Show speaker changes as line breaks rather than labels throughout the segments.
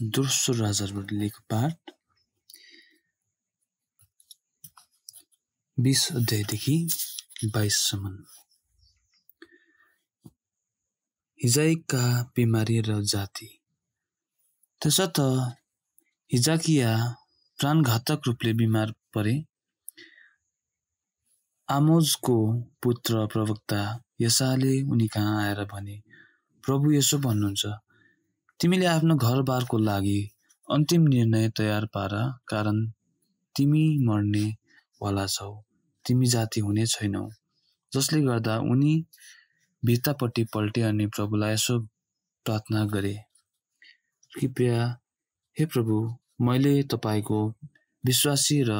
दोस्रो राजाबाट लेख पाठ बिस अध्यायदेखि बाइससम्म। हिजाइका बिमारी र जाति। त्यसर्थ हिजाकिया प्राणघातक रूपले बिमार परे। आमोजको पुत्र प्रवक्ता यसाले उनी कहाँ आएर भने प्रभु यसो भन्नुहुन्छ। तिमीले आफ्नो घरबारको लागि अन्तिम निर्णय तयार पार कारण तिमी मर्ने वाला छौ। तिमी जाति हुने छैनौ। जसले गर्दा उनी भित्तापट्टि पल्टे अनि प्रभुलाई यसो प्रार्थना गरे। कृपया हे प्रभु मैले तपाईँको विश्वासी र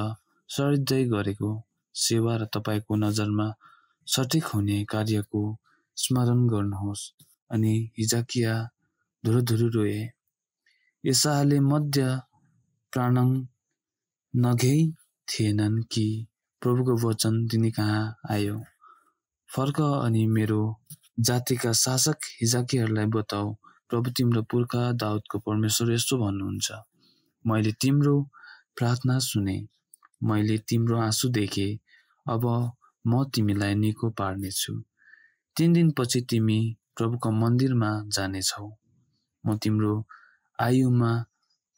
सहृदय गरेको सेवा र तपाईँको नजरमा सठिक हुने कार्यको स्मरण गर्नुहोस्। अनि हिजाकिया धुरुधुरु रोए यसाले मध्य प्राणङ नघै थिएनन् कि प्रभुको वचन तिनी कहाँ आयो? फर्क अनि मेरो जातिका शासक हिजाकीहरूलाई बताऊ। प्रभु तिम्रो पुर्खा दाउदको परमेश्वर यस्तो भन्नुहुन्छ। मैले तिम्रो प्रार्थना सुने। मैले तिम्रो आँसु देखेँ। अब म तिमीलाई निको पार्नेछु। तिन दिनपछि तिमी प्रभुको मन्दिरमा जानेछौ। म तिम्रो आयुमा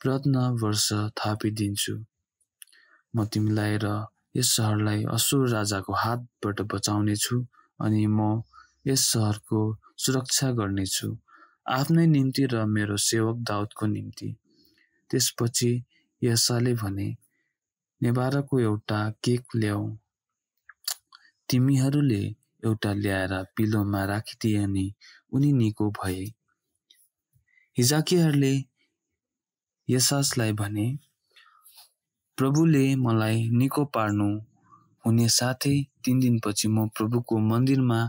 प्रत्न वर्ष थापिदिन्छु। म तिमीलाई र यस सहरलाई असुर राजाको हातबाट बचाउने छु अनि म यस सहरको सुरक्षा गर्नेछु आफ्नै निम्ति र मेरो सेवक दाउदको निम्ति। त्यसपछि यसाले भने नेबाराको एउटा केक ल्याऊ। तिमीहरूले एउटा ल्याएर पिलोमा राखिदिए अनि उनी निको भए। हिजाकीहरूले यसासलाई भने प्रभुले मलाई निको पार्नु हुने साथै तिन दिनपछि म प्रभुको मन्दिरमा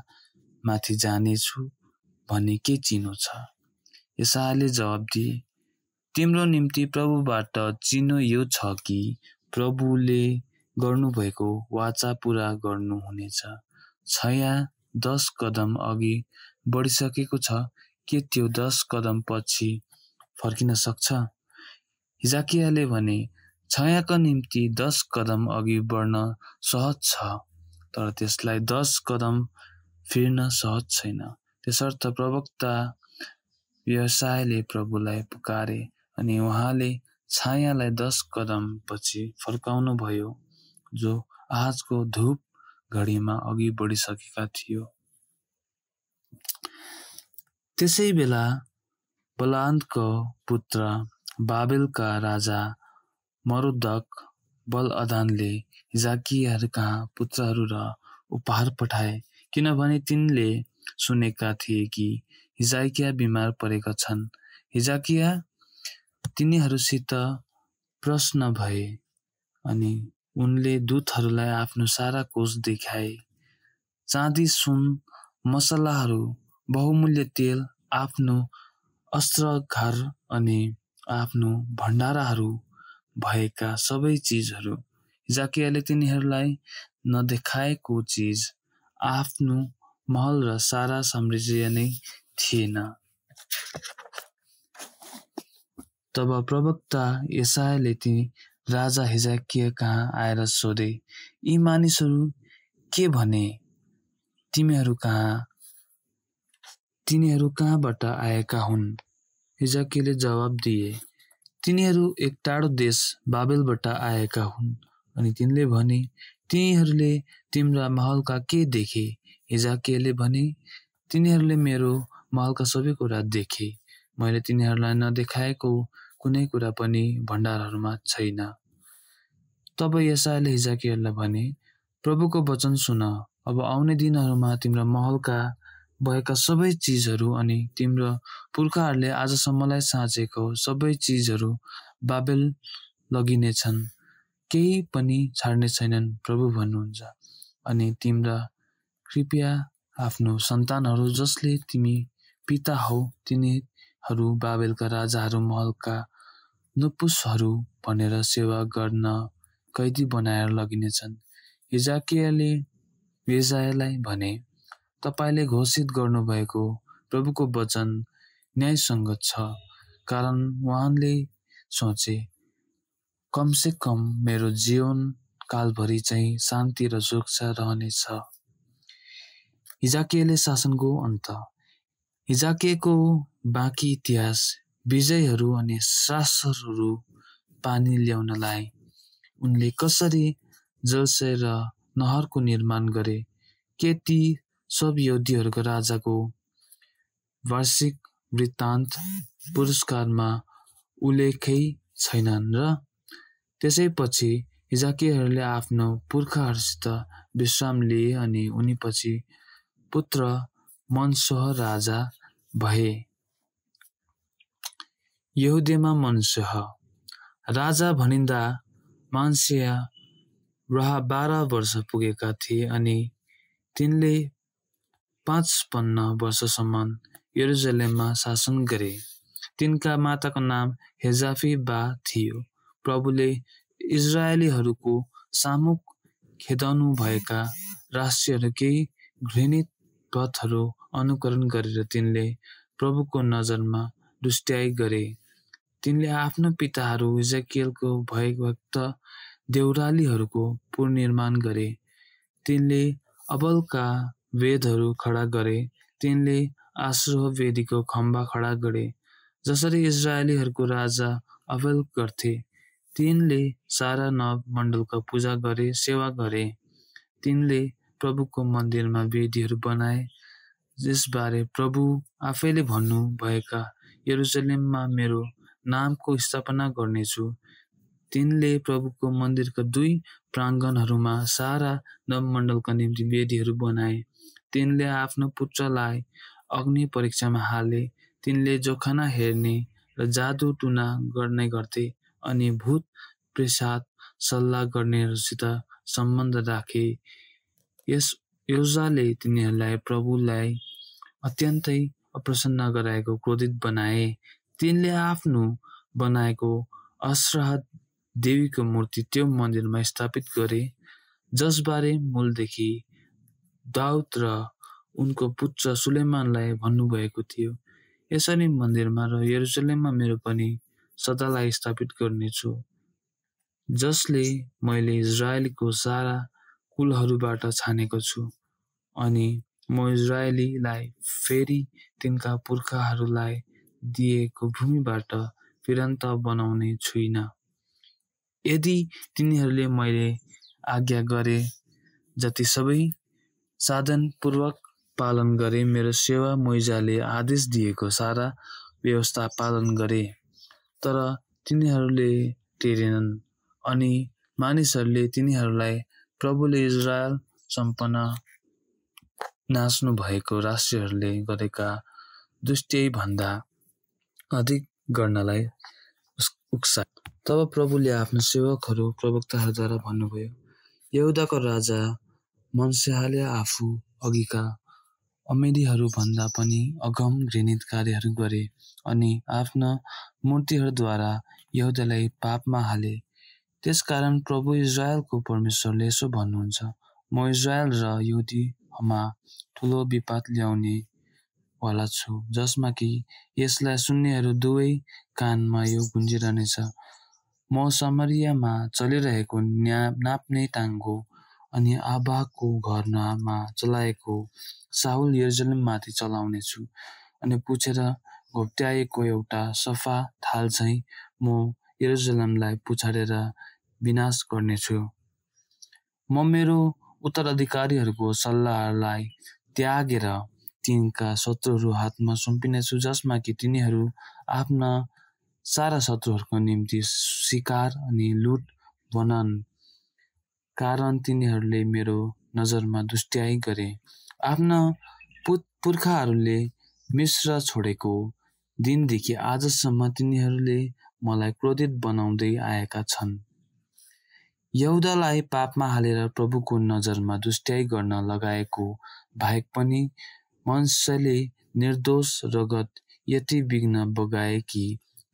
माथि जानेछु भन्ने के चिनो छ? यसाले जवाब दिए तिम्रो निम्ति प्रभुबाट चिनो यो छ कि प्रभुले गर्नुभएको वाचा पुरा गर्नुहुनेछ। छया दस कदम अघि बढिसकेको छ। के त्यो दस कदम पछि फर्किन सक्छ? हिजाकियाले भने छायाका निम्ति दस कदम अघि बढ्न सहज छ तर त्यसलाई दस कदम फिर्न सहज छैन। त्यसर्थ प्रवक्ता व्यवसायले प्रभुलाई पुकारे अनि उहाँले छायालाई दस कदम पछि फर्काउनु भयो जो आजको धुप घडीमा अघि बढिसकेका थियो। त्यसै बेला बलान्तको पुत्र बाबेलका राजा मरुदक बल अदानले हिजाकियाहरूका पुत्रहरू र उपहार पठाए किनभने तिनले सुनेका थिए कि हिजाकिया बिमार परेका छन्। हिजाकिया तिनीहरूसित प्रश्न भए अनि उनले दूतहरूलाई आफ्नो सारा कोष देखाए। चाँदी सुन मसलाहरू बहुमूल्य तेल आफ्नो अस्त्र घर अनि आफ्नो भण्डाराहरू भएका सबै चिजहरू। जाकियाले तिनीहरूलाई नदेखाएको चिज आफ्नो महल र सारा साम्राज्य नै थिएन। तब प्रवक्ता यसायले ती राजा हिजाकिया कहाँ आएर सोधे यी मानिसहरू के भने? तिमीहरू कहाँ तिनीहरू कहाँबाट आएका हुन्? हिजाकीले जवाब दिए तिनीहरू एक टाढो देश बाबेलबाट आएका हुन्। अनि तिनले भने तिनीहरूले तिम्रा महलका के देखे? हिजाकेले भने तिनीहरूले मेरो महलका सबै कुरा देखे। मैले तिनीहरूलाई नदेखाएको कुनै कुरा पनि भण्डारहरूमा छैन। तब यसाले हिजाकीहरूलाई भने प्रभुको वचन सुन। अब आउने दिनहरूमा तिम्रा महलका भएका सबै चिजहरू अनि तिम्रो पुर्खाहरूले आजसम्मलाई साँचेको सबै चिजहरू बाबेल लगिनेछन्। केही पनि छाड्ने छैनन् प्रभु भन्नुहुन्छ। अनि तिम्रा कृपया आफ्नो सन्तानहरू जसले तिमी पिता हौ तिनीहरू बाबेलका राजाहरू महलका नुपुसहरू भनेर सेवा गर्न कैदी बनाएर लगिनेछन्। हिजाकियाले बेजायलाई भने तपाईँले घोषित गर्नुभएको प्रभुको वचन न्यायसङ्गत छ कारण उहाँले सोचे कमसे कम मेरो जीवन कालभरि चाहिँ शान्ति र सुरक्षा रहनेछ। हिजाकियाले शासनको अन्त हिजाकियाको बाँकी इतिहास विजयहरू अनि शासकहरू पानी ल्याउनलाई उनले कसरी जलशय र नहरको निर्माण गरे के ती सब यहुदीहरूको राजाको वार्षिक वृत्तान्त पुरस्कारमा उल्लेखै छैनन् र त्यसैपछि हिजाकीहरूले आफ्नो पुर्खाहरूसित विश्राम लिए अनि उनीपछि पुत्र मनसोह राजा भए। यहुदेमा मनसोह राजा भनिँदा मान्छे बाह्र वर्ष पुगेका थिए अनि तिनले पाँचपन्न वर्षसम्म यरुजलेममा शासन गरे। तिनका माताको नाम हेजाफी बा थियो। प्रभुले इजरायलीहरूको सामुख खेदाउनु भएका राष्ट्रियहरू केही घृणित पथहरू अनुकरण गरेर तिनले प्रभुको नजरमा दुष्ट्याइ गरे। तिनले आफ्नो पिताहरू इजकियलको भयभक्त देउरालीहरूको पुनर्निर्माण गरे। तिनले अबलका वेदहरू खडा गरे तिनले आश्रोह वेदीको खम्बा खडा गरे जसरी इजरायलीहरूको राजा अबल गर्थे। तिनले सारा नव मण्डलको पूजा गरे सेवा गरे। तिनले प्रभुको मन्दिरमा वेदीहरू बनाए जसबारे प्रभु आफैले भन्नु भएका यरुसलेममा मेरो नामको स्थापना गर्नेछु। तिनले प्रभुको मन्दिरका दुई प्राङ्गणहरूमा सारा नवमण्डलका निम्ति वेदीहरू बनाए। तिनले आफ्नो पुत्रलाई अग्नि परीक्षामा हाले तिनले जोखाना हेर्ने र जादु टुना गर्ने गर्थे अनि भूत प्रसाद सल्लाह गर्नेहरूसित सम्बन्ध राखे। यस योजाले तिनीहरूलाई प्रभुलाई अत्यन्तै अप्रसन्न गराएको क्रोधित बनाए। तिनले आफ्नो बनाएको अश्राह देवीको मूर्ति त्यो मन्दिरमा स्थापित गरे जसबारे मूलदेखि दाउद र उनको पुत्र सुलेमानलाई भन्नुभएको थियो यसरी मन्दिरमा र यरुसलेममा मेरो पनि सदालाई स्थापित गर्नेछु। जसले मैले इजरायलको सारा कुलहरूबाट छानेको छु अनि म इजरायलीलाई फेरि तिनका पुर्खाहरूलाई दिएको भूमिबाट फिरन्त बनाउने छुइनँ। यदि तिनीहरूले मैले आज्ञा गरे जति सबै साधनपूर्वक पालन गरे। मेरो सेवा मैजाले आदेश दिएको सारा व्यवस्था पालन गरे। तर तिनीहरूले टेरेनन् अनि मानिसहरूले तिनीहरूलाई प्रभुले इजरायल सम्पन्न नाच्नु भएको राष्ट्रहरूले गरेका भन्दा अधिक गर्नलाई उक्सा तब प्रभुले आफ्नो सेवकहरू प्रवक्ताहरूद्वारा भन्नुभयो यहुदाको राजा मनस्याहाले आफू अघिका भन्दा पनि अगम घृणित कार्यहरू गरे अनि आफ्ना मूर्तिहरूद्वारा यहुदालाई पापमा हाले। त्यसकारण प्रभु इजरायलको परमेश्वरले यसो भन्नुहुन्छ म इजरायल र युदीमा ठुलो विपात ल्याउने वाला छु जसमा कि यसलाई सुन्नेहरू दुवै कानमा यो गुन्जिरहनेछ। म समरियामा चलिरहेको न्या नाप्ने टाङ्गो अनि आबाको घरमा चलाएको साहुल यरुसलेममाथि चलाउनेछु अनि पुछेर घोप्ट्याएको एउटा सफा थाल चाहिँ म यरुसलेमलाई पुछारेर विनाश गर्नेछु म मेरो उत्तराधिकारीहरूको सल्लाहलाई त्यागेर तिनका शत्रुहरू हातमा सुम्पिनेछु जसमा कि तिनीहरू आफ्ना सारा शत्रुहरूको निम्ति शिकार अनि लुट बनान् कारण तिनीहरूले मेरो नजरमा दुष्ट्याइ गरे। आफ्ना पुर्खाहरूले मिश्र छोडेको दिनदेखि आजसम्म तिनीहरूले मलाई क्रोधित बनाउँदै आएका छन्। यहुदालाई पापमा हालेर प्रभुको नजरमा दुष्ट्याइ गर्न लगाएको बाहेक पनि मनुष्यले निर्दोष रगत यति विघ्न बगाए कि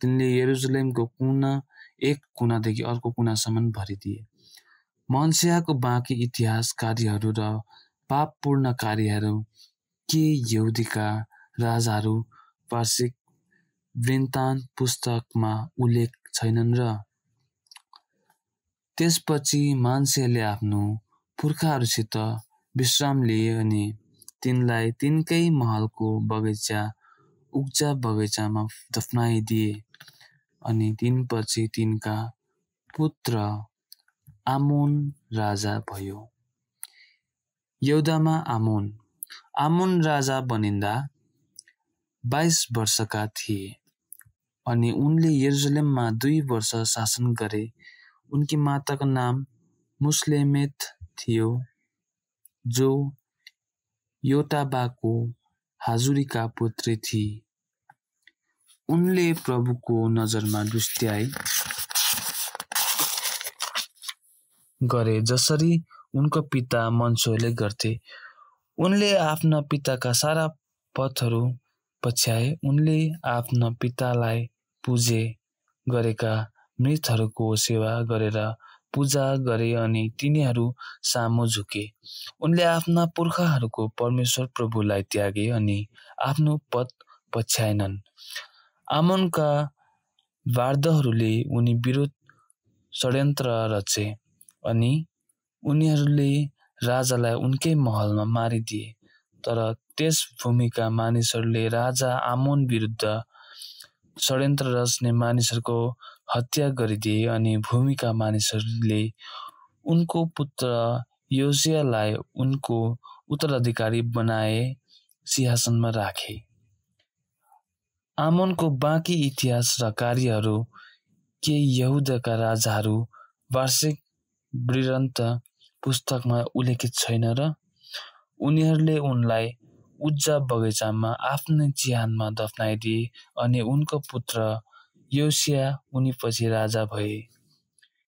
तिनले यरुसलेमको कुना एक कुनादेखि अर्को कुनासम्म भरिदिए। मनस्याको बाँकी इतिहास कार्यहरू र पापपूर्ण कार्यहरू के यहुदीका राजाहरू वार्षिक वृन्तान्त पुस्तकमा उल्लेख छैनन् र? त्यसपछि मान्छेले आफ्नो पुर्खाहरूसित विश्राम लिए अनि तिनलाई तिनकै महलको बगैँचा उब्जा बगैँचामा दफनाइदिए अनि तिनपछि तिनका पुत्र आमोन राजा भयो। यौदामा आमोन आमोन राजा बनिँदा बाइस वर्षका थिए अनि उनले यरुसलेममा दुई वर्ष शासन गरे। उनकी माताको नाम मुस्लेमेत थियो जो योटाबाको हाजुरीका पुत्री थिए। उनले प्रभुको नजरमा दुष्ट्याई गरे जसरी उनको पिता मन्सोले गर्थे। उनले आफ्ना पिताका सारा पथहरू पछ्याए। उनले आफ्ना पितालाई पुजे गरेका मृतहरूको सेवा गरेर पूजा गरे अनि तिनीहरू सामु झुके। उनले आफ्ना पुर्खाहरूको परमेश्वर प्रभुलाई त्यागे अनि आफ्नो पद पछ्याएनन्। आमनका वार्दहरूले उनी विरुद्ध षड्यन्त्र रचे। अनि उनीहरूले राजालाई उनकै महलमा मारिदिए। तर त्यस भूमिका मानिसहरूले राजा आमोन विरुद्ध षड्यन्त्र रच्ने मानिसहरूको हत्या गरिदिए अनि भूमिका मानिसहरूले उनको पुत्र योसियालाई उनको उत्तराधिकारी बनाए सिंहासनमा राखे। आमोनको बाँकी इतिहास र कार्यहरू के यहुदाका राजाहरू वार्षिक वृन्त पुस्तकमा उल्लेखित छैन र उनीहरूले उनलाई उज्जा बगैँचामा आफ्नै चिहानमा दफनाइदिए अनि उनको पुत्र योसिया उनीपछि राजा भए।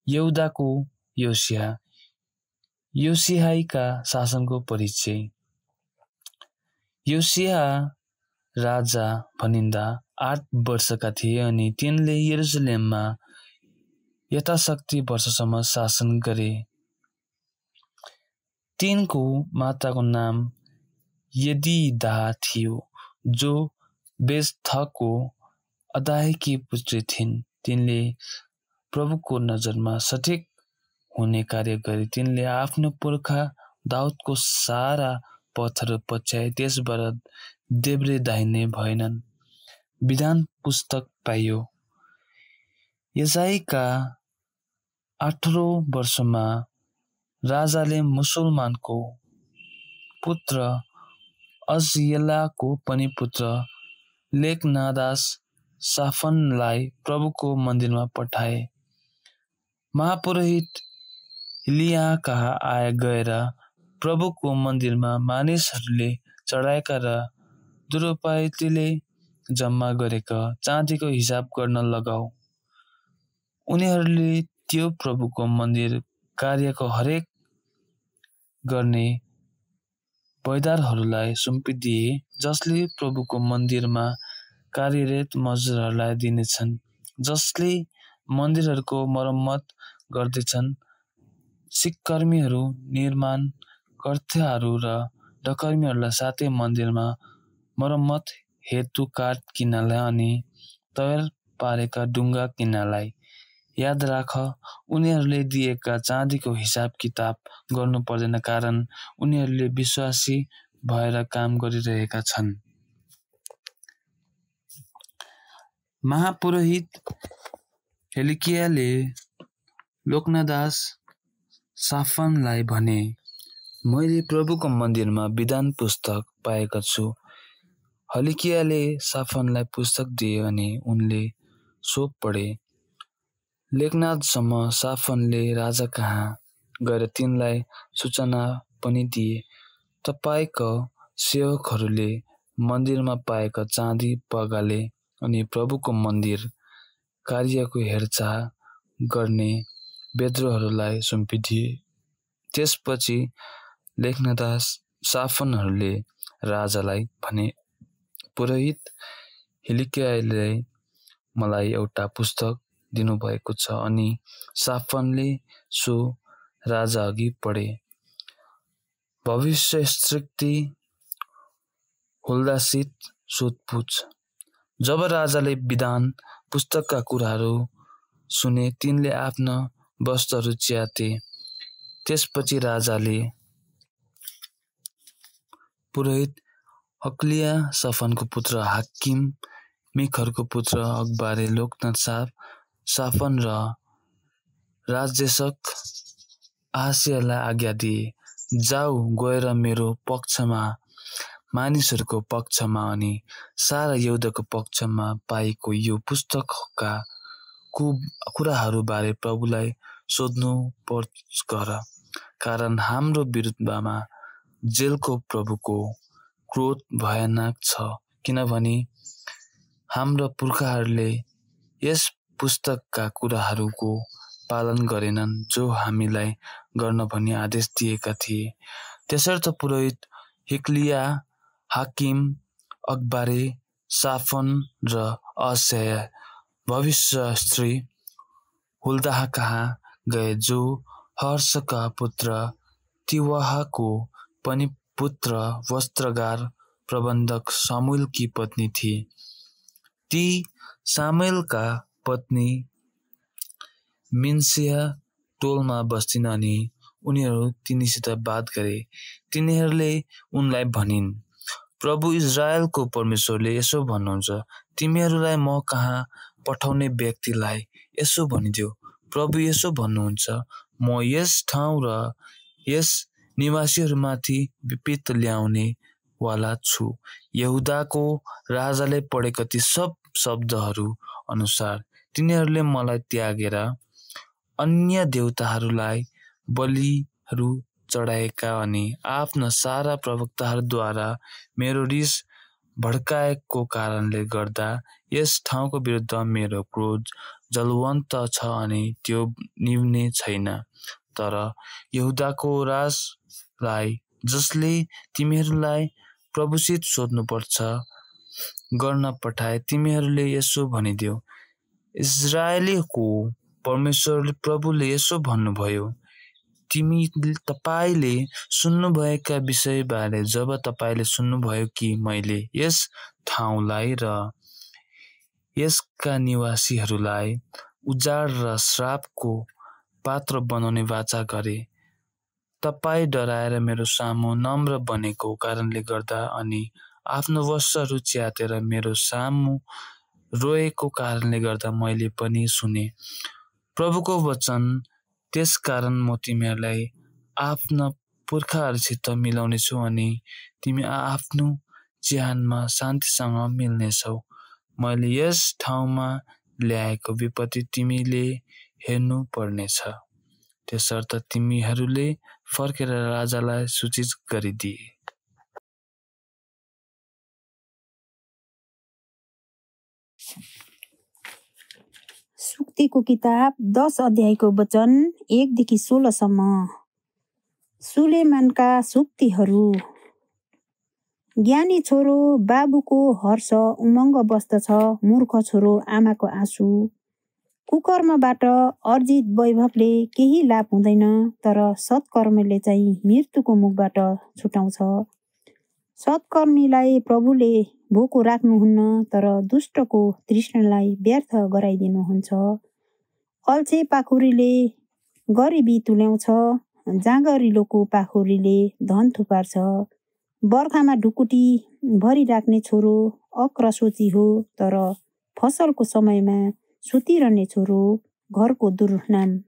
यहुदाको योसिया योसिहाईका शासनको परिचय। योसिया राजा भनिन्दा आठ वर्षका थिए अनि तिनले यरुसलेममा यथाशक्ति वर्षसम्म शासन गरे। तिनको माताको नाम यदिदा थियो जो बेजथको अदायकी पुत्री थिइन्। तिनले प्रभुको नजरमा सठिक हुने कार्य गरे। तिनले आफ्नो पुर्खा दाउदको सारा पथहरू पछ्याए। त्यसबाट देब्रे दाहिने भएनन्। विधान पुस्तक पाइयो। यसाईका अठारौँ वर्षमा राजाले मुसलमानको पुत्र अजयलाको पनि पुत्र लेखनादास साफनलाई प्रभुको मन्दिरमा पठाए। महापुरोहित लिया कहाँ आए गएर प्रभुको मन्दिरमा मानिसहरूले चढाएका र दुरुपायतीले जम्मा गरेका चाँदीको हिसाब गर्न लगाऊ। उनीहरूले त्यो प्रभुको मन्दिर कार्यको हरेक गर्ने पैदारहरूलाई सुम्पिदिए जसले प्रभुको मन्दिरमा कार्यरत मजदुरहरूलाई दिनेछन् जसले मन्दिरहरूको मर्मत गर्दैछन्। सिककर्मीहरू निर्माणकर्ताहरू र डकर्मीहरूलाई साथै मन्दिरमा मर्मत हेतु काठ किन्नलाई अनि तयार पारेका ढुङ्गा किन्नलाई याद राख उनीहरूले दिएका चाँदीको हिसाब किताब गर्नु पर्दैन कारण उनीहरूले विश्वासी भएर काम गरिरहेका छन्। महापुरोहित हेलिकियाले लोकनादास साफनलाई भने मैले प्रभुको मन्दिरमा विधान पुस्तक पाएका छु। हलिकियाले साफनलाई पुस्तक दिए अनि उनले सो पढे लेखनाथसम्म साफनले राजा कहाँ गएर तिनलाई सूचना पनि दिए। तपाईँको सेवकहरूले मन्दिरमा पाएका चाँदी पगाले अनि प्रभुको मन्दिर कार्यको हेरचाह गर्ने बेद्रोहरूलाई सुम्पिदिए। त्यसपछि लेखनादास साफनहरूले राजालाई भने पुरोहित हिलिकियाले मलाई एउटा पुस्तक दिनुभएको छ अनि साफनले सो राजा अघि पढे भविष्य स्थिति हुल्दासित सोधपुछ। जब राजाले विधान पुस्तकका कुराहरू सुने तिनले आफ्ना वस्त्रहरू च्याते। त्यसपछि राजाले पुरोहित हक्लिया सफनको पुत्र हाकिम मिखहरूको पुत्र अकबारे लोकनाथ साफ साफन र राजेशक आसियालाई आज्ञा दिए। जाऊ गएर मेरो पक्षमा मानिसहरूको पक्षमा अनि सारा युद्धको पक्षमा पाएको यो पुस्तकका कु कुराहरूबारे प्रभुलाई सोध्नु पर्छ गर। कारण हाम्रो विरुद्धमा जेलको प्रभुको क्रोध भयानक छ। किनभने हाम्रा पुर्खाहरूले यस पुस्तकका कुराहरूको पालन गरेनन् जो हामीलाई गर्न भनी आदेश दिएका थिए। त्यसर्थ पुरोहित हिक्लिया हाकिम अकबारे साफन र असय भविष्य स्त्री हुल्दाह कहाँ गए जो हर्षका पुत्र तिवाहको पनि पुत्र वस्त्रगार प्रबन्धक सामुएलकी पत्नी थिए। ती सामुएलका पत्नी मिन्सिया टोलमा बस्थिन् अनि उनीहरू तिनीसित बात गरे। तिनीहरूले उनलाई भनिन् प्रभु इजरायलको परमेश्वरले यसो भन्नुहुन्छ तिमीहरूलाई म कहाँ पठाउने व्यक्तिलाई यसो भनिदेऊ प्रभु यसो भन्नुहुन्छ म यस ठाउँ र यस निवासीहरूमाथि विपद ल्याउने वाला छु। यहुदाको राजाले पढेका ती सब शब्दहरू अनुसार तिनीहरूले मलाई त्यागेर अन्य देवताहरूलाई बलिहरू चढाएका अनि आफ्ना सारा प्रवक्ताहरूद्वारा मेरो रिस भड्काएको कारणले गर्दा यस ठाउँको विरुद्ध मेरो क्रोध जलवन्त छ अनि त्यो निभ्ने छैन। तर यहुदाको राजलाई जसले तिमीहरूलाई प्रभुसित सोध्नुपर्छ गर्न पठाए तिमीहरूले यसो भनिदेऊ इजरायलीको परमेश्वर प्रभुले यसो भन्नुभयो तिमी तपाईँले सुन्नुभएका विषयबारे जब तपाईँले सुन्नुभयो कि मैले यस ठाउँलाई र यसका निवासीहरूलाई उजाड र श्रापको पात्र बनाउने वाचा गरे। तपाईँ डराएर मेरो सामु नम्र बनेको कारणले गर्दा अनि आफ्नो वस्त्रहरू च्यातेर मेरो सामु रोएको कारणले गर्दा मैले पनि सुने। प्रभुको वचन त्यस कारण म तिमीहरूलाई आफ्ना पुर्खाहरूसित मिलाउनेछु अनि तिमी आफ्नो ज्यानमा शान्तिसँग मिल्नेछौ। मैले यस ठाउँमा ल्याएको विपत्ति तिमीले हेर्नु पर्नेछ त्यसर्थ तिमीहरूले फर्केर राजालाई सूचित गरिदिए।
सुक्तिको किताब दस अध्यायको वचन एकदेखि सोह्रसम्म। सुलेमानका सुक्तिहरू। ज्ञानी छोरो बाबुको हर्ष उमङ्ग बस्दछ मूर्ख छोरो आमाको आँसु। कुकर्मबाट अर्जित वैभवले केही लाभ हुँदैन तर सत्कर्मले चाहिँ मृत्युको मुखबाट छुटाउँछ। सत्कर्मीलाई प्रभुले भोको राख्नुहुन्न तर दुष्टको तृष्णलाई व्यर्थ गराइदिनुहुन्छ। अल्छे पाखुरीले गरिबी तुल्याउँछ जाँगरिलोको पाखुरीले धन थुपार्छ। बर्खामा ढुकुटी भरिराख्ने छोरो अक्रसोची हो तर फसलको समयमा सुतिरहने छोरो घरको दुर्नाम।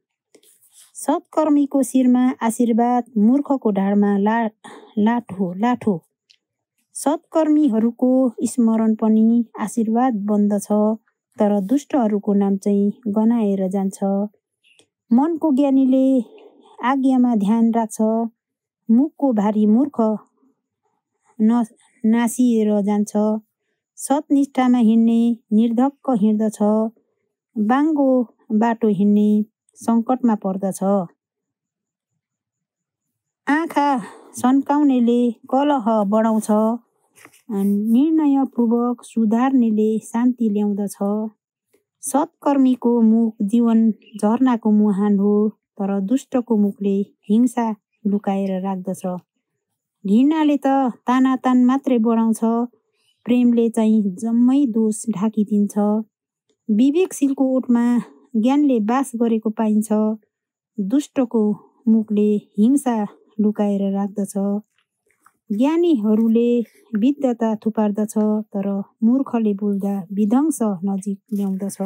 सत्कर्मीको शिरमा आशीर्वाद मूर्खको ढाडमा ला लाठो लाठो। सत्कर्मीहरूको स्मरण पनि आशीर्वाद बन्दछ तर दुष्टहरूको नाम चाहिँ गनाएर जान्छ। मनको ज्ञानीले आज्ञामा ध्यान राख्छ मुखको भारी मूर्ख न नासिएर जान्छ। सतनिष्ठामा हिँड्ने निर्धक्क हिँड्दछ बाङ्गो बाटो हिँड्ने सङ्कटमा पर्दछ। आँखा सन्काउनेले कलह बढाउँछ निर्णयपूर्वक सुधार्नेले शान्ति ल्याउँदछ। सत्कर्मीको मुख जीवन झर्नाको मुहान हो तर दुष्टको मुखले हिंसा लुकाएर राख्दछ। घृणाले त तानातान मात्रै बढाउँछ प्रेमले चाहिँ जम्मै दोष ढाकिदिन्छ। विवेकशीलको ओठमा ज्ञानले बास गरेको पाइन्छ दुष्टको मुखले हिंसा लुकाएर राख्दछ। ज्ञानीहरूले विद्यता थुपार्दछ तर मूर्खले बोल्दा विध्वंस नजिक ल्याउँदछ।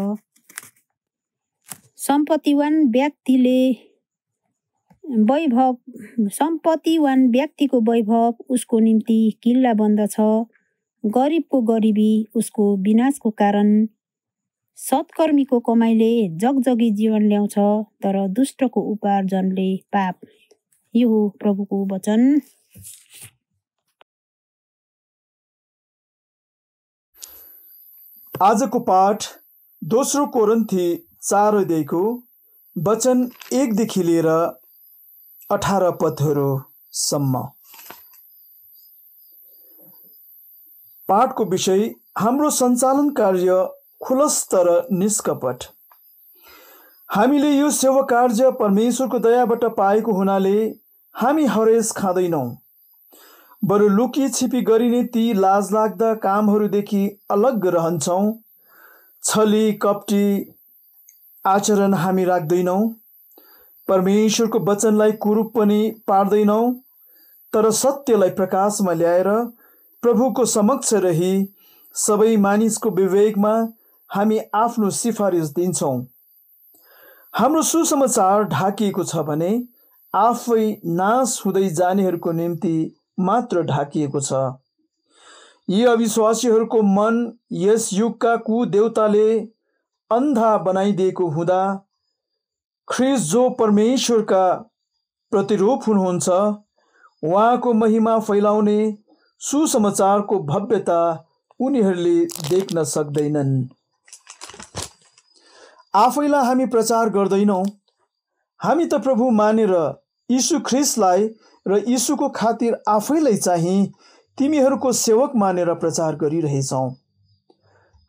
सम्पत्तिवान व्यक्तिले वैभव सम्पत्तिवान व्यक्तिको वैभव उसको निम्ति किल्ला बन्दछ। गरिबको गरिबी उसको विनाशको कारण सत्कर्मीको कमाइले जगजगी जीवन ल्याउँछ तर दुष्टको उपार्जनले पाप। यो प्रभुको वचन।
आजको पाठ दोस्रो कोरन्थी चार अध्यायको वचन एकदेखि लिएर अठार पदहरूसम्म। पाठको विषय हाम्रो सञ्चालन कार्य खुलस्त र निष्कपट। हामीले यो सेवा कार्य परमेश्वरको दयाबाट पाएको हुनाले हामी हरेस खाँदैनौँ। बरु लुकी छिपी गरिने ती लाजलाग्दा कामहरूदेखि अलग रहन्छौँ। छली कप्टी आचरण हामी राख्दैनौँ। परमेश्वरको वचनलाई कुरूप पनि पार्दैनौँ। तर सत्यलाई प्रकाशमा ल्याएर प्रभुको समक्ष रही सबै मानिसको विवेकमा हामी आफ्नो सिफारिस दिन्छौँ। हाम्रो सुसमाचार ढाकिएको छ भने आफै नाश हुँदै जानेहरूको निम्ति मात्र ढाकिएको छ। यी अविश्वासीहरूको मन यस युगका कुदेवताले अन्धा बनाइदिएको हुँदा ख्रिस जो परमेश्वरका प्रतिरूप हुनुहुन्छ उहाँको महिमा फैलाउने सुसमाचारको भव्यता उनीहरूले देख्न सक्दैनन्। आफैलाई हामी प्रचार गर्दैनौँ। हामी त प्रभु मानेर यीशु ख्रिसलाई र यीशुको खातिर आफैलाई चाहिँ तिमीहरूको सेवक मानेर प्रचार गरिरहेछौ।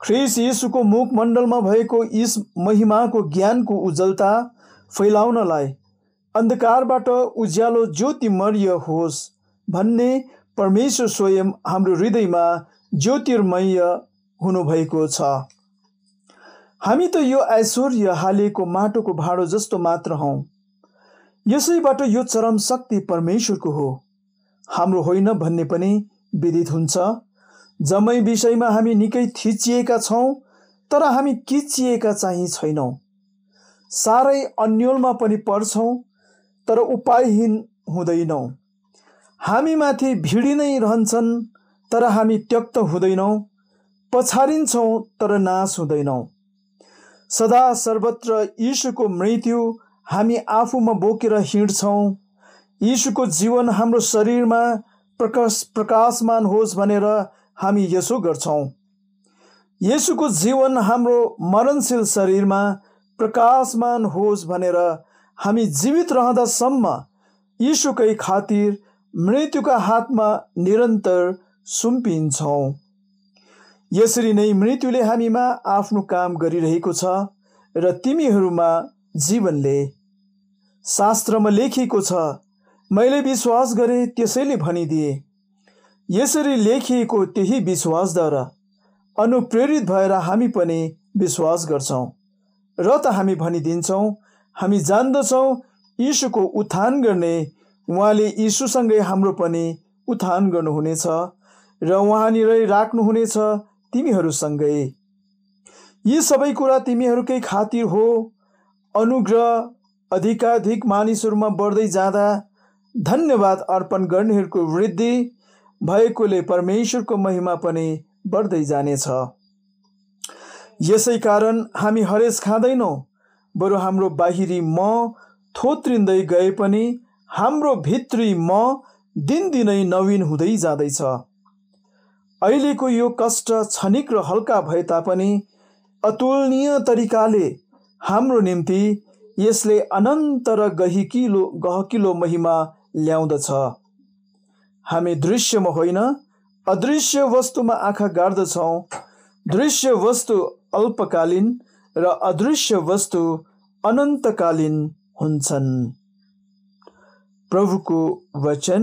ख्रिस यीशुको मुखमण्डलमा भएको यस महिमाको ज्ञानको उज्जवलता फैलाउनलाई अन्धकारबाट उज्यालो ज्योतिमर्य होस् भन्ने परमेश्वर स्वयं हाम्रो हृदयमा ज्योतिर्मय हुनुभएको छ। हामी त यो ऐश्वर्य हालेको माटोको भाँडो जस्तो मात्र हौँ। यसैबाट यो चरम शक्ति परमेश्वरको हो। हाम्रो होइन भन्ने पनि विदित हुन्छ। जम्मै विषयमा हामी निकै थिचिएका छौँ तर हामी किचिएका चाहिँ छैनौँ। साह्रै अन्यलमा पनि पर्छौँ तर उपायहीन हुँदैनौँ। हामीमाथि भिडी नै रहन्छन् तर हामी त्यक्त हुँदैनौँ पछारिन्छौँ तर नाश हुँदैनौँ। सदा सर्वत्र यीशुको मृत्यु हामी आफूमा बोकेर हिँड्छौँ। यीशुको जीवन हाम्रो शरीरमा प्रकाश प्रकाशमान होस् भनेर हामी यसो गर्छौँ। यसुको जीवन हाम्रो मरणशील शरीरमा प्रकाशमान होस् भनेर हामी जीवित रहँदासम्म यीशुकै खातिर मृत्युका हातमा निरन्तर सुम्पिन्छौँ। यसरी नै मृत्युले हामीमा आफ्नो काम गरिरहेको छ र तिमीहरूमा जीवनले शास्त्रमा लेखिएको छ मैले विश्वास गरेँ त्यसैले भनिदिए। यसरी लेखिएको त्यही विश्वासद्वारा अनुप्रेरित भएर हामी पनि विश्वास गर्छौँ। र त हामी भनिदिन्छौँ हामी जान्दछौँ यीशुको उत्थान गर्ने। उहाँले यीशुसँगै हाम्रो पनि उत्थान गर्नुहुनेछ र उहाँनिरै राख्नुहुनेछ तिमीहरूसँगै। यी सबै कुरा तिमीहरूकै खातिर हो। अनुग्रह अधिकाधिक मानिसहरूमा बढ्दै जाँदा धन्यवाद अर्पण गर्नेहरूको वृद्धि भएकोले परमेश्वरको महिमा पनि बढ्दै जानेछ। यसै कारण हामी हरेस खाँदैनौँ बरु हाम्रो बाहिरी म थोत्रिँदै गए पनि हाम्रो भित्री म दिनदिनै नवीन हुँदै जाँदैछ। अहिलेको यो कष्ट क्षणिक र हल्का भए तापनि अतुलनीय तरिकाले हाम्रो निम्ति यसले अनन्त र गहिकिलो गहकिलो महिमा ल्याउँदछ। हामी दृश्यमा होइन अदृश्य वस्तुमा आँखा गाड्दछौँ। दृश्य वस्तु अल्पकालीन र अदृश्य वस्तु अनन्तकालीन हुन्छन्। प्रभुको वचन